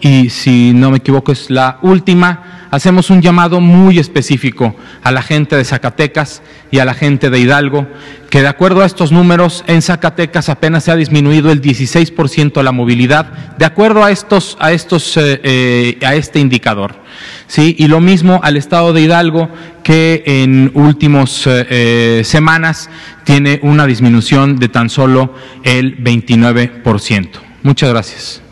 y si no me equivoco es la última, hacemos un llamado muy específico a la gente de Zacatecas y a la gente de Hidalgo, que de acuerdo a estos números, en Zacatecas apenas se ha disminuido el 16% la movilidad, de acuerdo a estos, a estos, eh, eh, a este indicador. ¿sí? Y lo mismo al estado de Hidalgo, que en últimas eh, eh, semanas tiene una disminución de tan solo el 29%. Muchas gracias.